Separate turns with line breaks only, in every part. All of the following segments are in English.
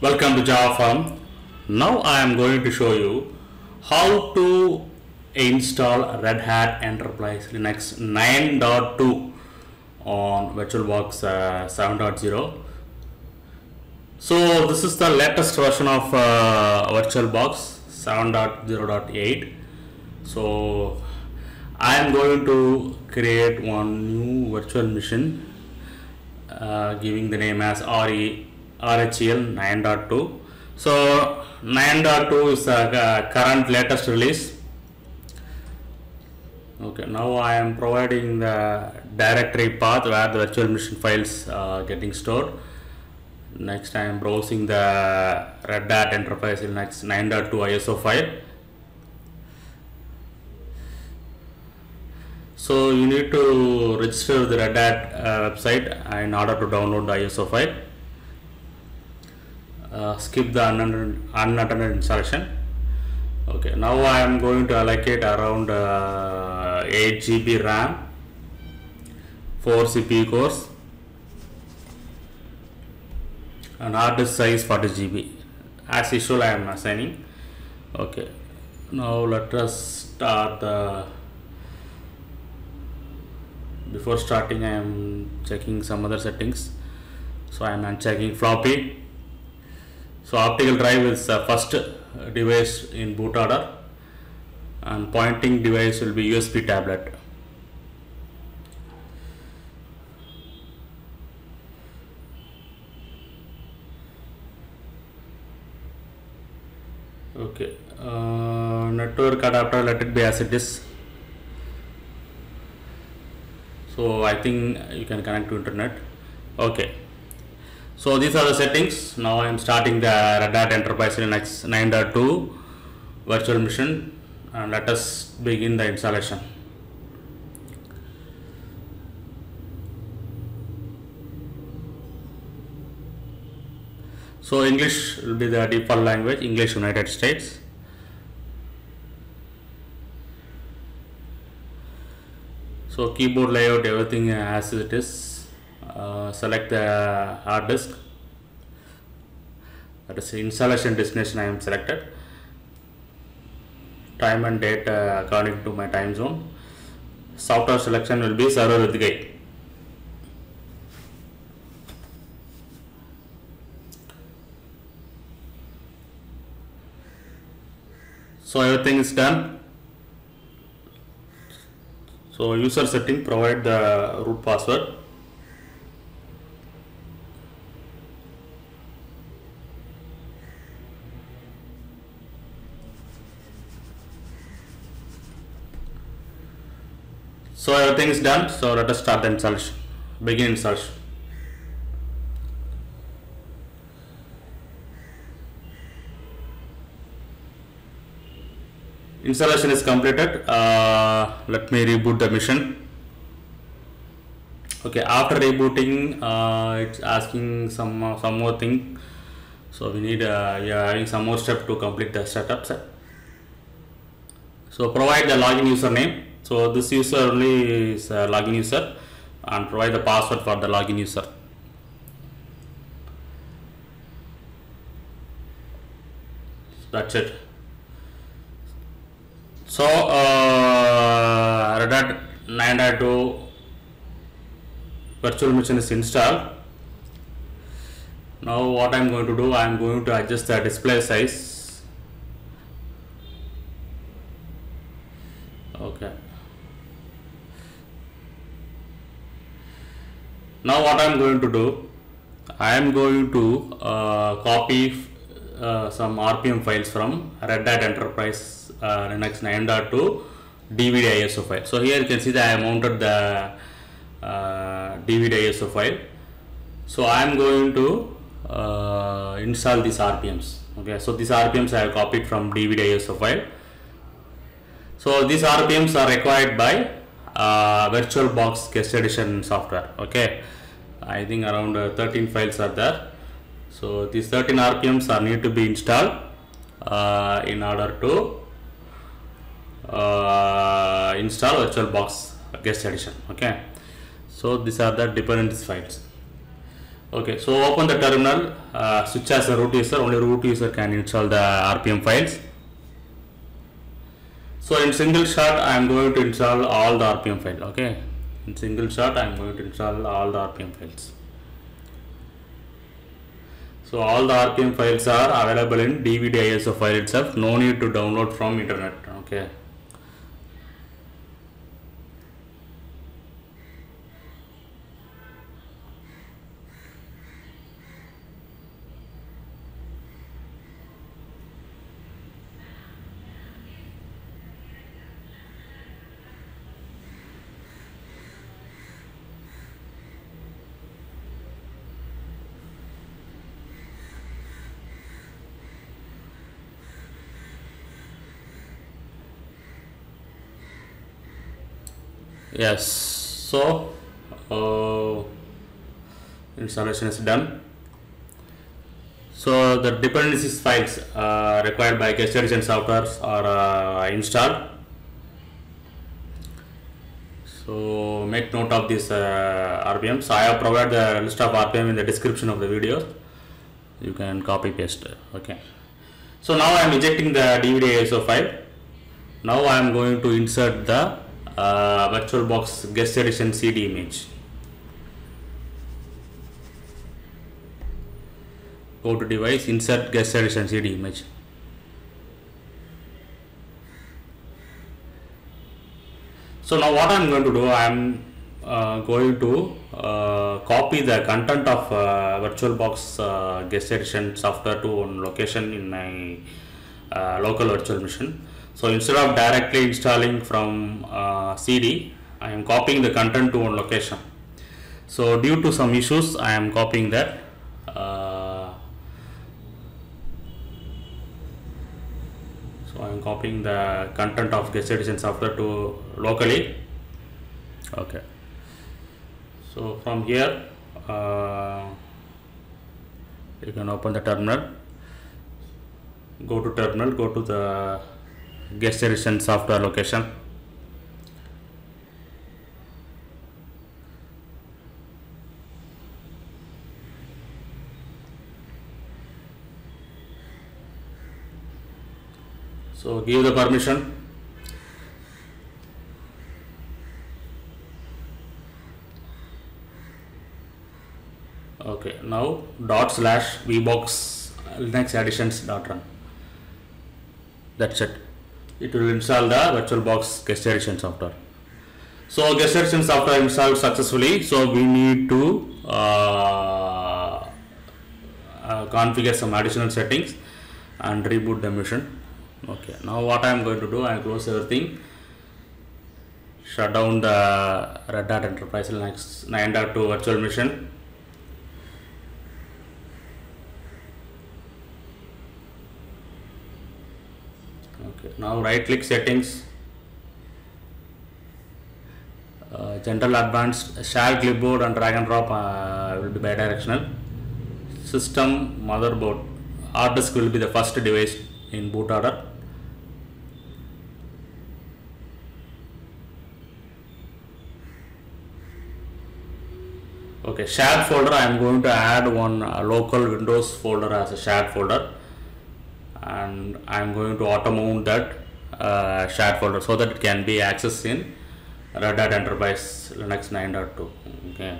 Welcome to Java Farm. Now I am going to show you how to install Red Hat Enterprise Linux 9.2 on VirtualBox uh, 7.0. So this is the latest version of uh, VirtualBox 7.0.8. So I am going to create one new virtual machine uh, giving the name as RE, RHEL 9.2. So 9.2 is the current latest release. Okay, now I am providing the directory path where the virtual machine files are getting stored. Next I am browsing the Red Hat Enterprise Linux 9.2 ISO file. So you need to register the Red Hat uh, website in order to download the ISO file. Uh, skip the unattended, installation. Okay, now I am going to allocate around uh, 8 GB RAM, 4 CPU cores, and hard disk size 40 GB. As usual, I am assigning. Okay, now let us start the before starting I am checking some other settings so I am unchecking floppy so optical drive is the first device in boot order and pointing device will be USB tablet. Okay uh, network adapter let it be as it is so I think you can connect to internet. Okay so these are the settings. Now I am starting the Red Hat Enterprise Linux 9.2 virtual machine and let us begin the installation. So English will be the default language English United States. So keyboard layout everything as it is select the hard disk. That is installation destination I am selected. Time and date uh, according to my time zone. Software selection will be server with GUI. So everything is done. So user setting provide the root password so everything is done so let us start the installation. Begin installation. Installation is completed. Uh, let me reboot the machine. Okay after rebooting uh, it's asking some uh, some more thing. So we need uh, yeah some more step to complete the setup set so provide the login username so this user only is a login user and provide the password for the login user. That's it. So uh, Red Hat 9.2 virtual machine is installed. Now what I am going to do I am going to adjust the display size okay now what I am going to do I am going to uh, copy uh, some RPM files from Red Hat Enterprise uh, Linux 9.2 DVD ISO file. So here you can see that I mounted the uh, DVD ISO file. So I am going to uh, install these RPMs. Okay, so these RPMs I have copied from DVD ISO file. So these RPMs are required by uh, VirtualBox Guest Addition software. Okay, I think around uh, 13 files are there. So these 13 RPMs are need to be installed uh, in order to uh, install VirtualBox Guest Addition. Okay, so these are the dependencies files. Okay, so open the terminal, uh, switch as a root user, only root user can install the RPM files. So in single shot, I am going to install all the RPM file. Okay, in single shot, I am going to install all the RPM files. So all the RPM files are available in DVD ISO file itself. No need to download from internet. Okay. Yes. So uh, installation is done. So the dependencies files uh, required by guest addition softwares are uh, installed. So make note of this uh, RPMs. I have provided the list of RPM in the description of the video. You can copy paste. Okay. So now I am ejecting the DVD ISO file. Now I am going to insert the uh, VirtualBox guest addition CD image. Go to device, insert guest addition CD image. So now what I am going to do, I am uh, going to uh, copy the content of uh, VirtualBox uh, guest addition software to one location in my uh, local virtual machine. So instead of directly installing from uh, CD, I am copying the content to one location. So due to some issues, I am copying that. Uh, so I am copying the content of guest addition software to locally. Okay. So from here, uh, you can open the terminal. Go to terminal. Go to the guest addition software location. So give the permission. Okay, now dot slash vbox linux additions dot run. That's it. It will install the VirtualBox guest addition software. So guest addition software installed successfully. So we need to uh, uh, configure some additional settings and reboot the machine. Okay. Now what I am going to do, I close everything. Shut down the Red Hat Enterprise Linux 9.2 virtual machine. Okay, now right click settings, uh, general advanced, share clipboard and drag and drop uh, will be bidirectional. System motherboard, hard disk will be the first device in boot order. Okay, shared folder. I am going to add one uh, local Windows folder as a shared folder and I am going to auto mount that uh, shared folder so that it can be accessed in Red Hat Enterprise Linux 9.2. Okay.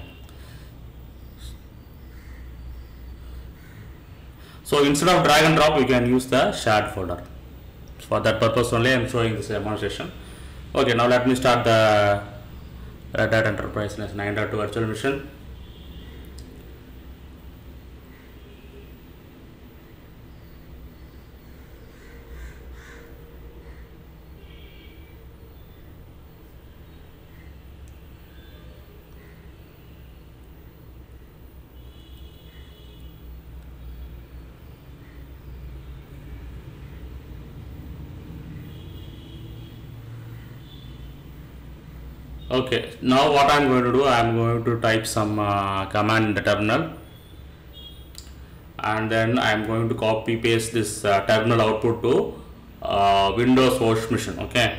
So instead of drag and drop, you can use the shared folder. For that purpose only, I am showing this demonstration. Okay, now let me start the Red Hat Enterprise Linux 9.2 virtual machine. Okay, now what I am going to do, I am going to type some uh, command in the terminal and then I am going to copy paste this uh, terminal output to uh, Windows host machine. Okay,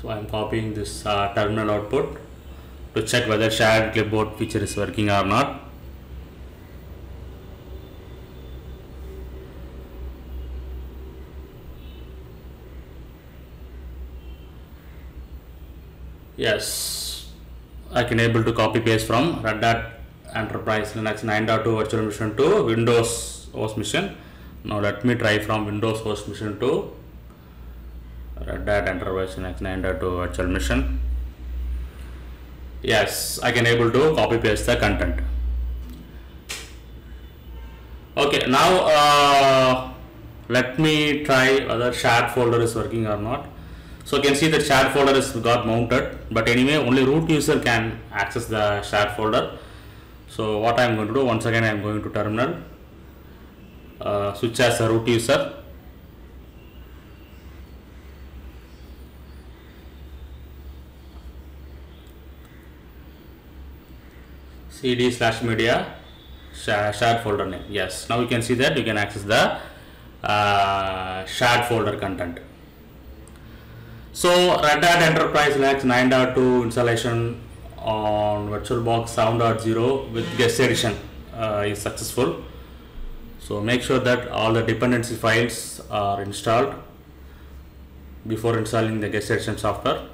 so I am copying this uh, terminal output to check whether shared clipboard feature is working or not. Yes, I can able to copy paste from Red Hat Enterprise Linux 9.2 virtual machine to Windows host machine. Now let me try from Windows host machine to Red Hat Enterprise Linux 9.2 virtual machine. Yes, I can able to copy paste the content. Okay, now uh, let me try whether shared folder is working or not. So you can see that shared folder is got mounted, but anyway only root user can access the shared folder. So what I am going to do once again I am going to terminal, uh, switch as a root user. cd slash media shared folder name yes now you can see that you can access the uh, shared folder content so red hat enterprise linux 9.2 installation on virtualbox 7.0 with guest addition uh, is successful. So make sure that all the dependency files are installed before installing the guest addition software